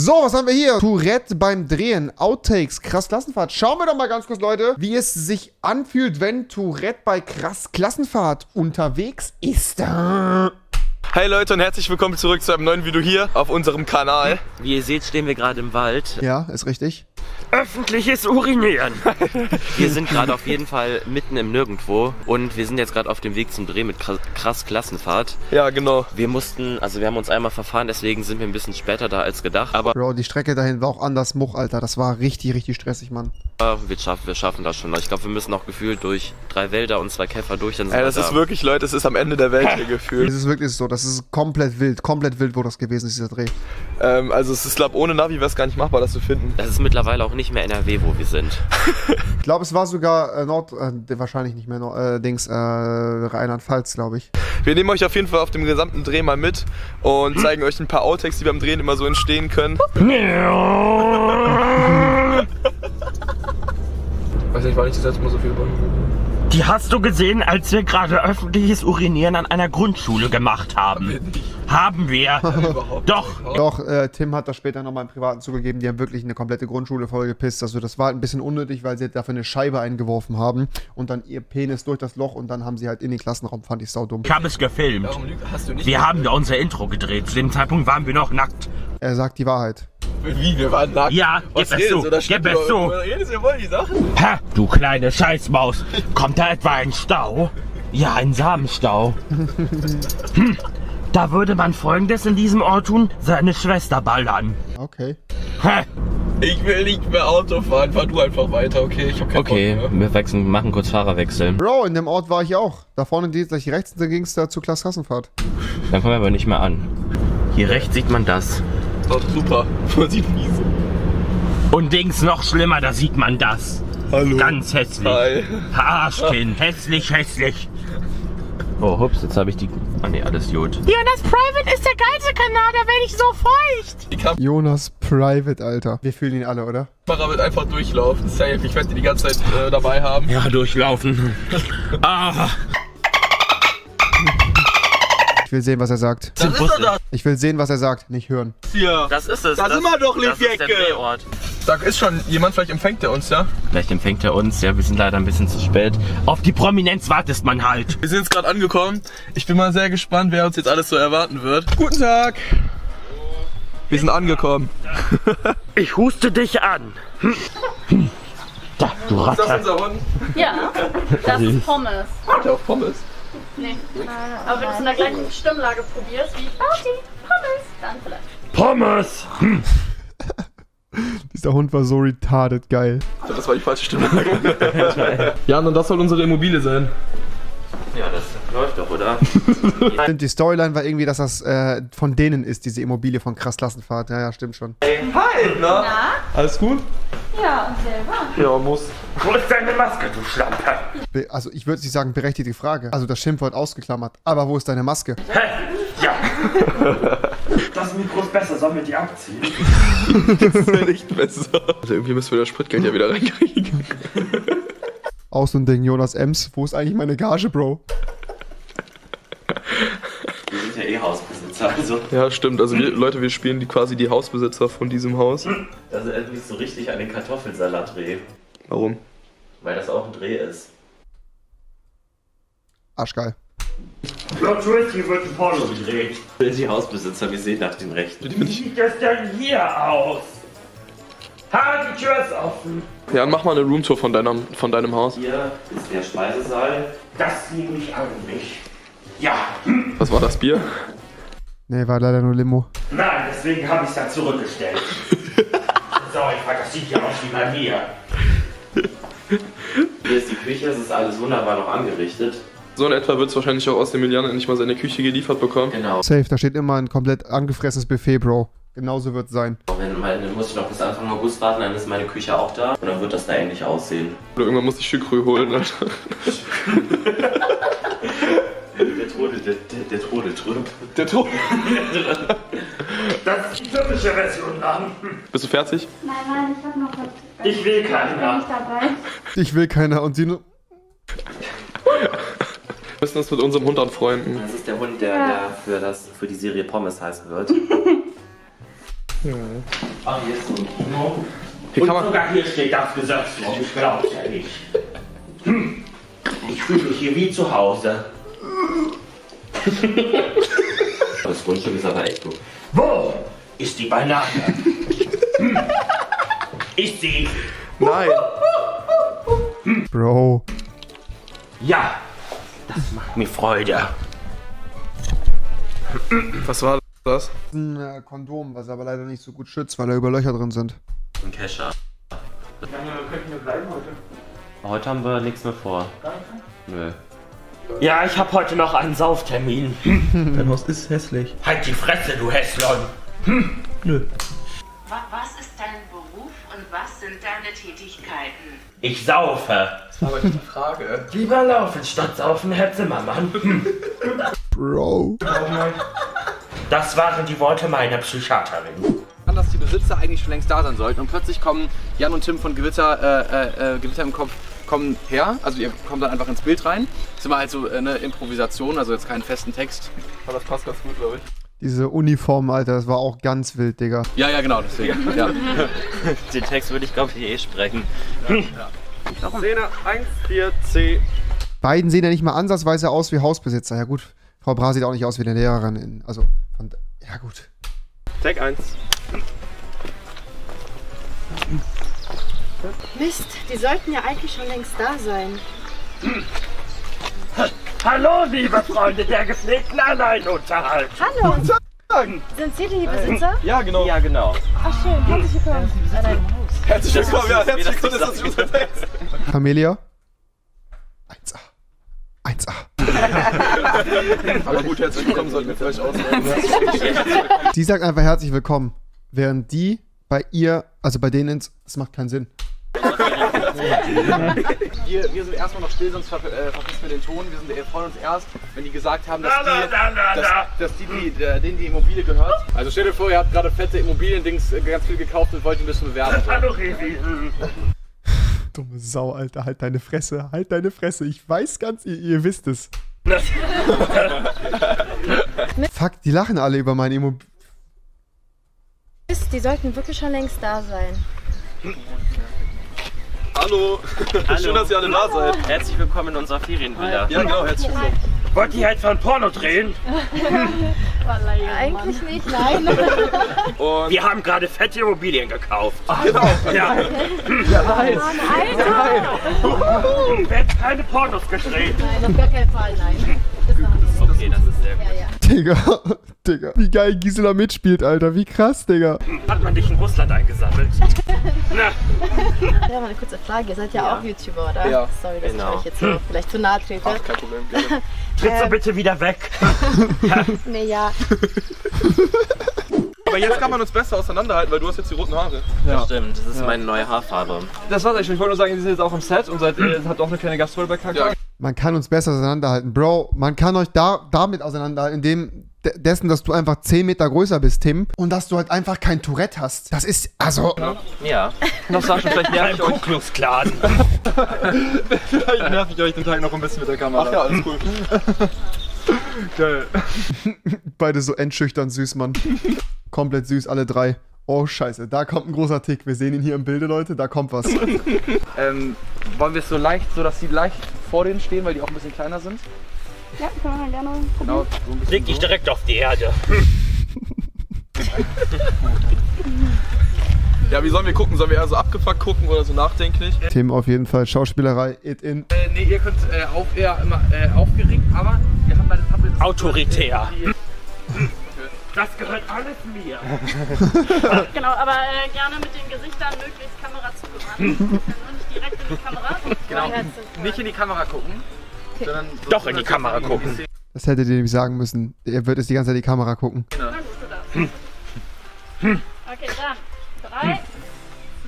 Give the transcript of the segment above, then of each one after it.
So, was haben wir hier? Tourette beim Drehen, Outtakes, krass Klassenfahrt. Schauen wir doch mal ganz kurz, Leute, wie es sich anfühlt, wenn Tourette bei krass Klassenfahrt unterwegs ist. Hi Leute und herzlich willkommen zurück zu einem neuen Video hier auf unserem Kanal. Wie ihr seht, stehen wir gerade im Wald. Ja, ist richtig. Öffentliches Urinieren. wir sind gerade auf jeden Fall mitten im Nirgendwo und wir sind jetzt gerade auf dem Weg zum Dreh mit krass, krass Klassenfahrt. Ja, genau. Wir mussten, also wir haben uns einmal verfahren, deswegen sind wir ein bisschen später da als gedacht. Aber Bro, die Strecke dahin war auch anders Much, Alter. Das war richtig, richtig stressig, Mann. Wir, schaffen, wir schaffen das schon. Ich glaube, wir müssen auch gefühlt durch drei Wälder und zwei Käfer durch. Dann sind Ey, wir das da. ist wirklich, Leute, es ist am Ende der Welt hier Es gefühlt. ist wirklich so, das ist komplett wild, komplett wild, wo das gewesen ist, dieser Dreh. Ähm, also es ist, glaube ohne Navi wäre es gar nicht machbar, das zu finden. das ist mittlerweile auch nicht mehr NRW, wo wir sind. Ich glaube, es war sogar äh, Nord, äh, wahrscheinlich nicht mehr Nord, äh, Dings, äh, Rheinland-Pfalz, glaube ich. Wir nehmen euch auf jeden Fall auf dem gesamten Dreh mal mit und zeigen euch ein paar Outtakes, die beim Drehen immer so entstehen können. Weiß nicht, war nicht das letzte Mal so viel über. Die hast du gesehen, als wir gerade öffentliches Urinieren an einer Grundschule gemacht haben. Haben wir. Überhaupt. Doch. Doch, äh, Tim hat das später nochmal im Privaten zugegeben, die haben wirklich eine komplette Grundschule voll gepisst. Also das war halt ein bisschen unnötig, weil sie dafür eine Scheibe eingeworfen haben und dann ihr Penis durch das Loch und dann haben sie halt in den Klassenraum, fand ich saudumm. Ich habe es gefilmt. Warum lüg- hast du nicht? Wir haben da unser Intro gedreht. Zu dem Zeitpunkt waren wir noch nackt. Er sagt die Wahrheit. Wie, wir waren nackt. Ja, Was gib es zu, du? Da gib es zu. Redest du wohl die Sachen? Ha, du kleine Scheißmaus. Kommt da etwa ein Stau? Ja, ein Samenstau. Hm. Da würde man folgendes in diesem Ort tun: seine Schwester ballern. Okay. Hä? Ich will nicht mehr Auto fahren, fahr du einfach weiter, okay? Ich hab keinen Okay, Bock mehr. wir wechseln, machen kurz Fahrerwechsel. Bro, in dem Ort war ich auch. Da vorne gleich rechts, da ging es da zur Klassenfahrt. Dann kommen wir aber nicht mehr an. Hier rechts sieht man das. Doch, super. Man sieht mies. Und Dings noch schlimmer, da sieht man das. Hallo. Ganz hässlich. Hi. Arschkind. Hässlich, hässlich. Oh, hups, jetzt habe ich die... Ah ne, alles gut. Jonas Private ist der geilste Kanal, da werde ich so feucht. Jonas Private, Alter. Wir fühlen ihn alle, oder? Kamera wird einfach durchlaufen. Safe. Ich werde die die ganze Zeit äh, dabei haben. Ja, durchlaufen. ah, Ich will sehen, was er sagt. Das ist das Ich will sehen, was er sagt, nicht hören. hier. Das ist es. Da sind wir doch, Das ist der Liefjecke. Drehort. Da ist schon jemand, vielleicht empfängt er uns, ja? Vielleicht empfängt er uns, ja, wir sind leider ein bisschen zu spät. auf die Prominenz wartest man halt. Wir sind jetzt gerade angekommen. Ich bin mal sehr gespannt, wer uns jetzt alles so erwarten wird. Guten Tag. Wir sind angekommen. Ich huste dich an. Hm. Da, du Ist das unser Hund? Ja, das ist Pommes. Der auf Pommes. Nee. Aber wenn du es in der gleichen Stimmlage probierst wie Party, Pommes, dann vielleicht. Pommes. Hm. Dieser Hund war so retarded geil. Das war die falsche Stimme. ja, und das soll unsere Immobilie sein. Ja, das läuft doch, oder? Und die Storyline war irgendwie, dass das äh, von denen ist, diese Immobilie von krass Klassenfahrt. Ja, ja, stimmt schon. Hi, na? Alles gut? Ja, und selber. Ja, muss. Wo ist deine Maske, du Schlampe? Also ich würde nicht sagen, berechtigte Frage. Also das Schimpfwort ausgeklammert. Aber wo ist deine Maske? Hä? Ja. Das Mikro ist besser, sollen wir die abziehen? Das wäre nicht besser. Also irgendwie müssen wir das Spritgeld ja wieder reinkriegen. Auch so ein Ding, Jonas Ems. Wo ist eigentlich meine Gage, Bro? Wir sind ja eh Hausbesitzer, also. Ja, stimmt. Also wir, Leute, wir spielen die quasi die Hausbesitzer von diesem Haus. Das erinnert mich so richtig an den Kartoffelsalat-Dreh. Warum? Weil das auch ein Dreh ist. Arschgeil. Plot Twist, hier wird ein Porno gedreht. Wir sind die Hausbesitzer, wir sehen nach den Rechten. Wie sieht das denn hier aus? Ha, die Tür ist offen. Ja, mach mal eine Roomtour von deinem, von deinem Haus. Hier ist der Speisesaal. Das nehme ich an mich. Ja. Hm. Was war das Bier? Nee, war leider nur Limo. Nein, deswegen habe ich es da zurückgestellt. so, ich frage, das sieht ja aus wie bei mir. Hier ist die Küche, es ist alles wunderbar noch angerichtet. So in etwa wird es wahrscheinlich auch aus dem Milian nicht mal seine Küche geliefert bekommen. Genau. Safe, da steht immer ein komplett angefressenes Buffet, Bro. Genauso wird es sein. Wenn, mein- dann muss ich noch bis Anfang August warten, dann ist meine Küche auch da. Und dann wird das da ähnlich aussehen. Oder irgendwann muss ich Schükrö holen, Alter. Der Trudel, der, der, der Trudeltrüb. Der Tod. Das ist die türkische Version dann. Bist du fertig? Nein, nein, ich hab noch was. Ich will Bin keiner. ich dabei? Ich will keiner und sie nur. Wir müssen uns mit unserem Hund anfreunden. Das ist der Hund, der, Ja. der für, das, für die Serie Pommes heißen wird. Ah, hier ist so ein Kino. Hier Und kann man, sogar hier steht das Gesetzwort. Ich glaub's ja nicht. Hm. Ich fühle mich hier wie zu Hause. Das Grundstück ist aber echt gut. Wo ist die Banane? Hm. Ist sie? nein. Bro. Ja. Das macht mir Freude. Was war das? Ein äh, Kondom, was aber leider nicht so gut schützt, weil da über Löcher drin sind. Ein Kescher. Heute haben wir nichts mehr vor. Nö. Ja, ich habe heute noch einen Sauftermin. Dein Haus ist hässlich. Halt die Fresse, du Hässlon. Nö. Wa- Was ist dein Beruf und was sind deine Tätigkeiten? Ich saufe. Das war aber nicht die Frage. Lieber laufen statt saufen, Herr Zimmermann. Hm. Bro. Das waren die Worte meiner Psychiaterin. dass die Besitzer eigentlich schon längst da sein sollten und plötzlich kommen Jan und Tim von Gewitter, äh, äh, äh, Gewitter im Kopf kommen her, also ihr kommt dann einfach ins Bild rein. Das ist immer halt so äh, eine Improvisation, also jetzt keinen festen Text. Aber das passt ganz gut, glaube ich. Diese Uniform, Alter, das war auch ganz wild, Digga. Ja, ja, genau, deswegen. Ja. Den Text würde ich glaube ich eh sprechen. Szene 1, 4, C. Beiden sehen ja nicht mal ansatzweise aus wie Hausbesitzer. Ja gut, Frau Bra sieht auch nicht aus wie eine Lehrerin. In, also, von, ja gut. Tag 1. Mist, die sollten ja eigentlich schon längst da sein. Hallo, liebe Freunde der gepflegten Alleinunterhalt. Hallo! Sind Sie die Besitzer? Ja, genau. Ja, genau. Ach schön, herzlich willkommen. Nein. Herzlich willkommen, ja, herzlich willkommen, das ist unser Text. Camelia? 1A. 1A. Aber gut, herzlich willkommen sollten wir vielleicht auswählen. Die sagt einfach herzlich willkommen. Während die bei ihr, also bei denen, ins- das macht keinen Sinn. Wir, wir sind erstmal noch still, sonst ver äh, verpissen wir den Ton. Wir, sind, wir freuen uns erst, wenn die gesagt haben, dass, die, dass, dass die, die, der, denen die Immobilie gehört. Also stell dir vor, ihr habt gerade fette Immobilien-Dings äh, ganz viel gekauft und wollt die ein bisschen bewerten. Hallo. Dumme Sau, Alter, halt deine Fresse, halt deine Fresse. Ich weiß ganz, ihr, ihr wisst es. Fuck, die lachen alle über meine Immobilie. Mist, die sollten wirklich schon längst da sein. Hallo. Schön, dass ihr alle da seid. Herzlich willkommen in unserer Ferienvilla. Ja, genau, herzlich willkommen. Wollt ihr etwa ein Porno drehen? Eigentlich nicht, nein. Und Wir haben gerade fette Immobilien gekauft. genau. Ja. Alter! Werden keine Pornos gedreht. Nein, auf gar keinen Fall, nein. Sehr gut. Ja, ja. Digga, Digga. Wie geil Gisela mitspielt, Alter. Wie krass, Digga. Hat man dich in Russland eingesammelt? Na, Ja, mal eine kurze Frage. Ihr seid ja, auch YouTuber, oder? Ja. Sorry, dass Genau. ich euch jetzt so vielleicht zu nahe trete. Ach, kein Problem. Gerne. tritt so bitte wieder weg. Nee, ja. Aber jetzt kann man uns besser auseinanderhalten, weil du hast jetzt die roten Haare. Das stimmt, das ist meine neue Haarfarbe. Das war's eigentlich schon. Ich wollte nur sagen, ihr seid jetzt auch im Set und seid, ihr habt auch eine kleine Gastrolle bei KK. Ja. Man kann uns besser auseinanderhalten. Bro, man kann euch da, damit auseinanderhalten, indem de- dessen, dass du einfach 10 Meter größer bist, Tim. Und dass du halt einfach kein Tourette hast. Das ist, also, Ja. Noch Sascha, vielleicht nerv ich euch, vielleicht nerv ich euch den Tag noch ein bisschen mit der Kamera. Ach ja, alles cool. Geil. beide so entschüchternd süß, Mann. Komplett süß, alle drei. Oh, scheiße, da kommt ein großer Tick. Wir sehen ihn hier im Bilde, Leute. Da kommt was. Ähm, wollen wir es so leicht, so dass sie leicht vor denen stehen, weil die auch ein bisschen kleiner sind? Ja, können wir gerne Genau, so ein bisschen Leg dich so. direkt auf die Erde. Ja, wie sollen wir gucken? Sollen wir eher so abgefuckt gucken oder so nachdenklich? Tim auf jeden Fall. Schauspielerei, it in. Äh, nee, ihr könnt äh, auch eher immer äh, aufgeregt, aber wir haben bei den. Autoritär. Das gehört alles mir. Genau, aber äh, gerne mit den Gesichtern möglichst Kamera zugewandt. Kamera. Genau, nicht in die Kamera gucken, sondern... so Doch in die Kamera ihr gucken. Das hättet ihr nämlich sagen müssen. Er wird jetzt die ganze Zeit in die Kamera gucken. Na gut, du darfst. Okay, dann. Drei,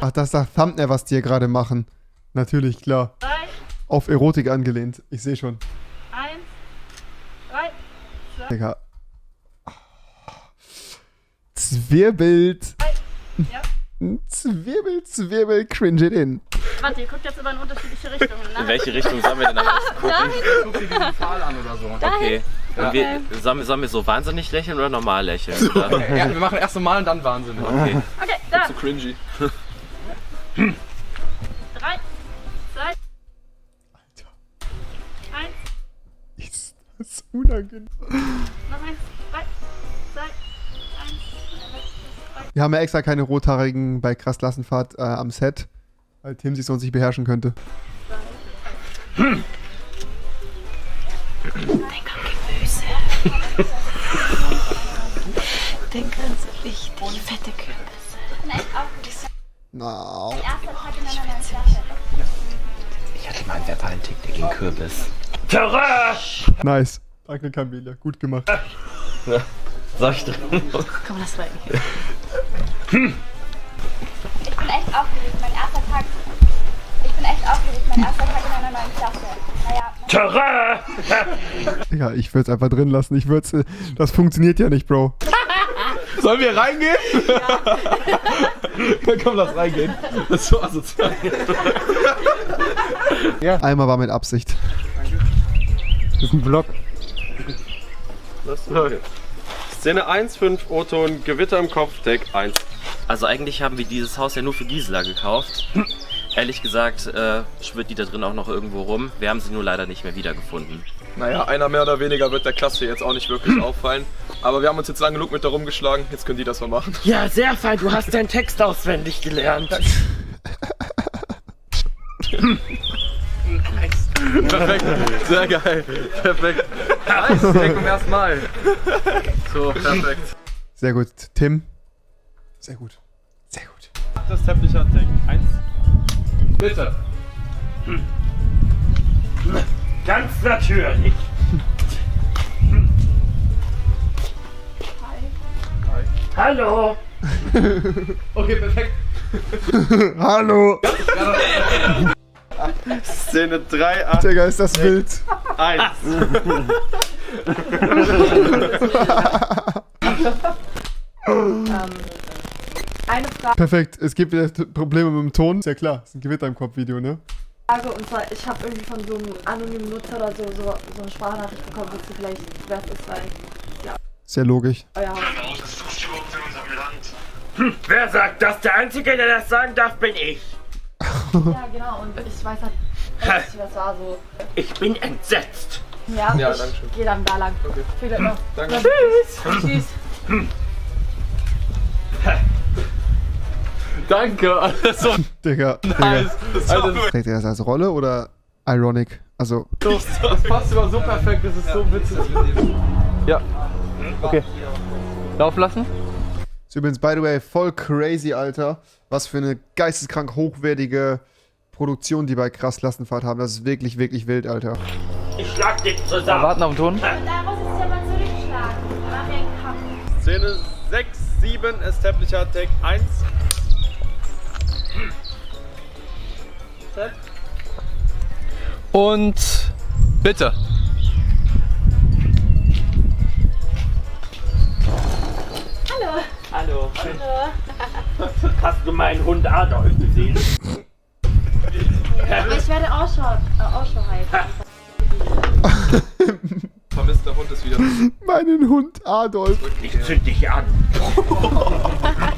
Ach, das ist das Thumbnail, was die hier gerade machen. Natürlich, klar. drei, Auf Erotik angelehnt. Ich sehe schon. eins, drei. Digga. Zwirbelt. Ja. Zwirbel, zwirbel, cringe it in. Warte, ihr guckt jetzt aber in unterschiedliche Richtungen. In Ne? welche Richtung sollen wir denn am besten gucken? Guck dir diesen Pfahl an oder so. Okay. Und wir, sollen, wir, sollen wir so wahnsinnig lächeln oder normal lächeln? Oder? Ja, wir machen erst normal und dann Wahnsinn. Okay. Okay, da. So cringy. Drei, zwei, eins, Ist das unangenehm. noch eins, drei, zwei, eins, drei. Wir haben ja extra keine Rothaarigen bei Krass Klassenfahrt äh, am Set, weil Tim sich sonst nicht beherrschen könnte. Den ganz wichtig, fette Kürbisse. Na, Ich hatte mal einen verbalen Tick, der ging Kürbis. Terrain! nice. Danke, Camelia. Gut gemacht. Soll ich drin? Komm, lass rein. Ich Tag. Ich bin echt aufgeregt, mein erster Tag in einer neuen Klasse. Naja, Terrain! Ja, ich würde es einfach drin lassen. Ich würde äh, Das funktioniert ja nicht, Bro. Sollen wir reingehen? Ja. Komm, lass reingehen. Das ist so asozial. Einmal war mit Absicht. Das ist ein Vlog. Szene 1, 5, O-Ton, Gewitter im Kopf, Take 1. Also eigentlich haben wir dieses Haus ja nur für Gisela gekauft. Ehrlich gesagt äh, schwirrt die da drin auch noch irgendwo rum. Wir haben sie nur leider nicht mehr wiedergefunden. Naja, einer mehr oder weniger wird der Klasse jetzt auch nicht wirklich auffallen. Aber wir haben uns jetzt lang genug mit da rumgeschlagen, jetzt können die das mal machen. Ja, sehr fein, du hast deinen Text auswendig gelernt. Perfekt, sehr geil, perfekt. Nice, direkt beim ersten Mal. So, perfekt. Sehr gut. Tim. Sehr gut. Sehr gut. Das Teppich hat Take 1. Bitte. Ganz natürlich. Hallo. Okay, perfekt. Hallo. Szene 3, 8, Digga, ist das wild. 1. eine Frage Perfekt. Es gibt wieder Probleme mit dem Ton. Ist ja klar. Ist ein Gewitter im Kopf-Video, ne? und zwar, ich habe irgendwie von so einem anonymen Nutzer oder so, so, so eine Sprachnachricht bekommen, dass du vielleicht wer es ist, weil Sehr logisch. euer Haus. Wer sagt das? Der Einzige, der das sagen darf, bin ich. Ja, genau, und ich weiß halt echt nicht, was war so. Ich bin entsetzt. Ja, Ja, ich danke schön. gehe dann da lang. Okay. Viel Glück noch. Danke. Tschüss. Tschüss. Danke, alles so Digga. Digga. nice. Alter, Trägt er das als Rolle oder ironic? Also, das passt immer so perfekt, das ist so witzig. Ja. Okay. Laufen lassen? ist übrigens, by the way, voll crazy, Alter. Was für eine geisteskrank hochwertige Produktion die bei Krass Klassenfahrt haben. Das ist wirklich, wirklich wild, Alter. Ich schlag dich zusammen. Warten auf den Ton. Da muss ich ja mal Kampf. Szene 6, 7, Establicher, Take 1. Und bitte. Hallo. Hast du meinen Hund Adolf gesehen? Aber ich werde Ausschau, äh, Ausschau halten. Vermisster Hund ist wieder. Meinen Hund Adolf. Ich zünd dich an.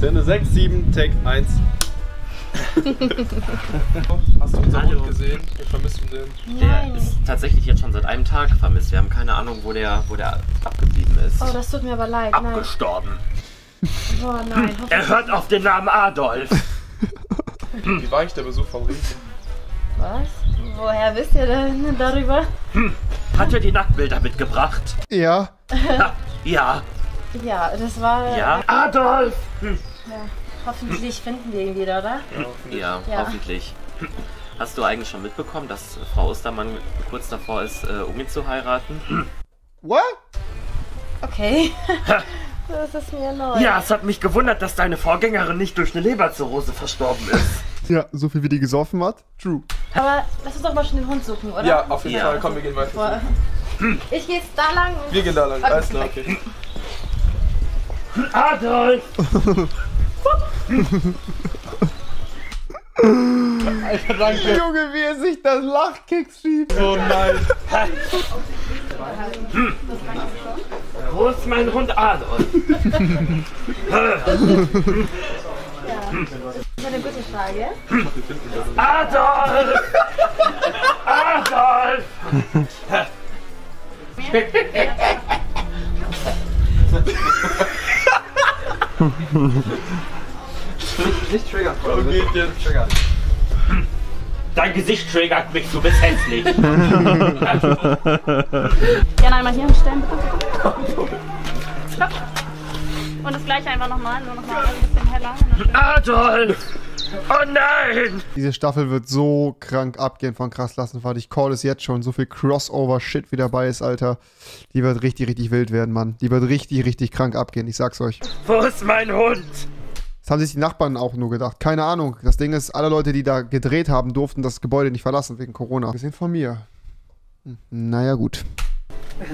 Szene 6, 7, Take 1. Hast du unseren. Hund gesehen? Wir vermissen den. Der ist tatsächlich jetzt schon seit einem Tag vermisst. Wir haben keine Ahnung, wo der, wo der abgeblieben ist. Oh, das tut mir aber leid. Nein. Abgestorben. Oh nein. Er hört auf den Namen Adolf. Wie war ich der Besuch vom Ring? Was? Woher wisst ihr denn darüber? Hat er die Nacktbilder mitgebracht? Ja. Ja. Ja, das war. Ja? Adolf! Hoffentlich finden wir ihn wieder, oder? Ja, Ja. hoffentlich. Hast du eigentlich schon mitbekommen, dass Frau Ostermann kurz davor ist, äh, Unge zu heiraten? What? Okay. das ist mir neu. Ja, es hat mich gewundert, dass deine Vorgängerin nicht durch eine Leberzirrhose verstorben ist. Ja, so viel wie die gesoffen hat. True. Aber lass uns doch mal schon den Hund suchen, oder? Ja, auf jeden Ja. Fall. Komm, wir gehen weiter. Boah. Ich gehe jetzt da lang. und- Wir gehen da lang. Alles klar, okay. Adolf! Alter, danke. Junge, wie er sich das Lachkicks schiebt. Oh nein. Hm. Wo ist mein Hund Adolf? Das ist eine gute Frage. Adolf! Adolf! Nicht triggern. Wo geht jetzt? Triggern. Dein Gesicht triggert mich, du bist hässlich. Gerne einmal hier hinstellen, bitte. Stopp. Und das gleiche einfach nochmal, nur nochmal ein bisschen heller. Adolf! Oh nein! Diese Staffel wird so krank abgehen von krass Klassenfahrt. Ich call es jetzt schon. So viel Crossover-Shit wie dabei ist, Alter. Die wird richtig, richtig wild werden, Mann. Die wird richtig, richtig krank abgehen. Ich sag's euch. Wo ist mein Hund? Das haben sich die Nachbarn auch nur gedacht. Keine Ahnung. Das Ding ist, alle Leute, die da gedreht haben, durften das Gebäude nicht verlassen wegen Corona. Wir sind von mir. Hm, Naja, gut.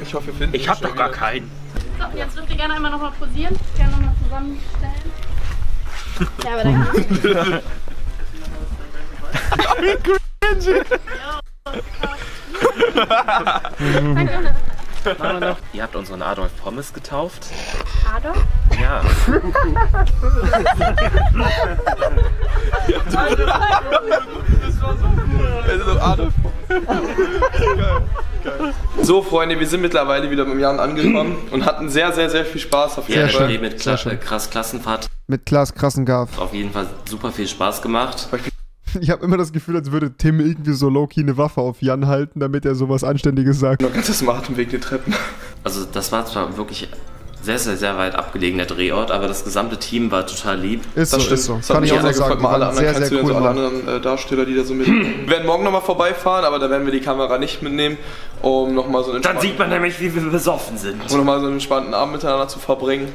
Ich hoffe, wir finden Ich hab doch gar keinen. So, jetzt dürft ihr gerne einmal nochmal posieren. Gerne nochmal zusammenstellen. Ja, aber dann Danke. Ihr habt unseren Adolf Pommes getauft? Adolf? Ja. Adolf. So, Freunde, wir sind mittlerweile wieder beim Jan angekommen und hatten sehr, sehr, sehr viel Spaß auf Ja, jeden der Fall. Dreh mit Kla krass Klassenfahrt Mit Klaas Krassengaff. auf jeden Fall super viel Spaß gemacht. Ich habe immer das Gefühl, als würde Tim irgendwie so low-key eine Waffe auf Jan halten, damit er sowas Anständiges sagt. Noch ganz dem Atemweg den Treppen. Also das war zwar wirklich sehr, sehr, sehr weit abgelegen, der Drehort, aber das gesamte Team war total lieb. Ist so, ist so. Das hat Kann mich ich auch sagen. Mal alle anderen sehr, sehr cool, so, alle anderen äh, Darsteller, die da so mit. wir werden morgen nochmal vorbeifahren, aber da werden wir die Kamera nicht mitnehmen, um nochmal so einen Dann entspannten- sieht man nämlich, wie wir besoffen sind. um nochmal so einen entspannten Abend miteinander zu verbringen.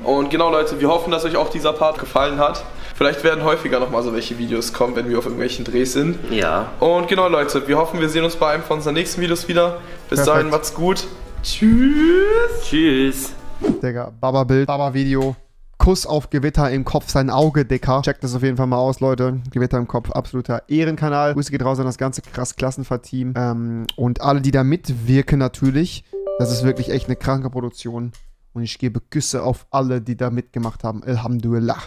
Und genau, Leute, wir hoffen, dass euch auch dieser Part gefallen hat. Vielleicht werden häufiger nochmal so welche Videos kommen, wenn wir auf irgendwelchen Drehs sind. Ja. Und genau, Leute, wir hoffen, wir sehen uns bei einem von unseren nächsten Videos wieder. Bis Perfekt. dahin, macht's gut. Tschüss. Tschüss. Digga, Baba-Bild, Baba-Video. Kuss auf Gewitter im Kopf, sein Auge, Dicker. Checkt das auf jeden Fall mal aus, Leute. Gewitter im Kopf, absoluter Ehrenkanal. Grüße geht raus an das ganze krass Klassenfahrt-Team. Ähm, und alle, die da mitwirken natürlich. Das ist wirklich echt eine kranke Produktion. Und ich gebe Küsse auf alle, die da mitgemacht haben. Alhamdulillah.